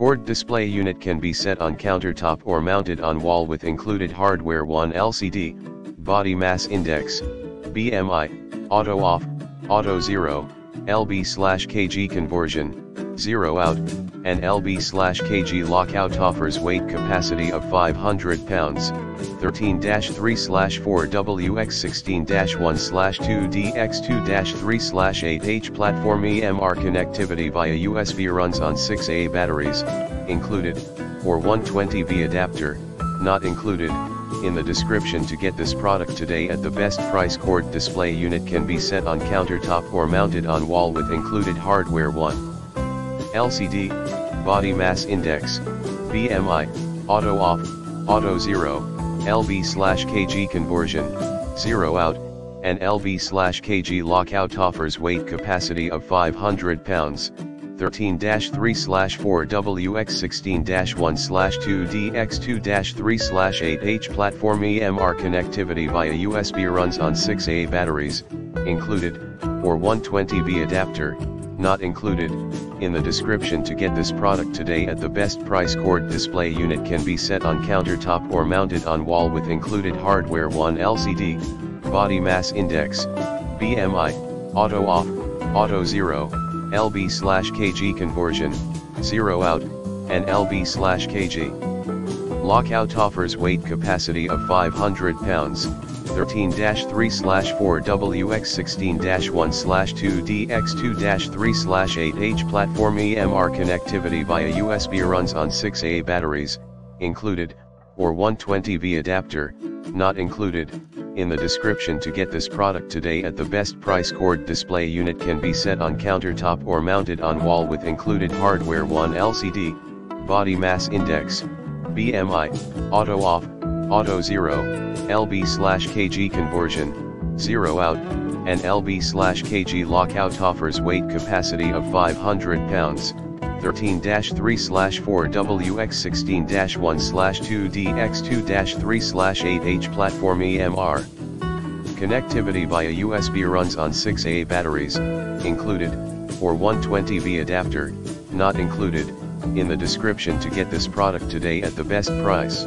Cord display unit can be set on countertop or mounted on wall with included hardware 1 LCD, body mass index, BMI, auto off, auto 0, LB slash kg conversion, 0 out, and LB slash kg lockout offers weight capacity of 500 pounds, 13-3 slash 4 WX16-1 slash 2DX2-3 slash 8H platform EMR connectivity via USB runs on 6A batteries, included, or 120V adapter, not included, in the description to get this product today at the best price cord display unit can be set on countertop or mounted on wall with included hardware 1. LCD, body mass index, BMI, auto off, auto 0, LB slash kg conversion, 0 out, and LB slash kg lockout offers weight capacity of 500 pounds, 13-3-4 WX16-1-2 DX2-3 8H platform EMR connectivity via USB runs on 6A batteries, included, or 120V adapter, not included, in the description to get this product today at the best price cord display unit can be set on countertop or mounted on wall with included hardware 1 LCD, body mass index, BMI, auto off, auto 0, LB slash kg conversion, 0 out, and LB slash kg. Lockout offers weight capacity of 500 pounds, 13-3-4WX16-1-2DX2-3-8H platform EMR connectivity via USB runs on 6A batteries, included, or 120V adapter, not included, in the description to get this product today at the best price cord display unit can be set on countertop or mounted on wall with included hardware 1 LCD, body mass index, BMI, auto off, auto 0, LB slash kg conversion, 0 out, and LB slash kg lockout offers weight capacity of 500 pounds, 13-3 slash 4 WX16 1 slash 2 DX2 3 slash 8H platform EMR. Connectivity via USB runs on 6A batteries, included, or 120V adapter, not included, in the description to get this product today at the best price.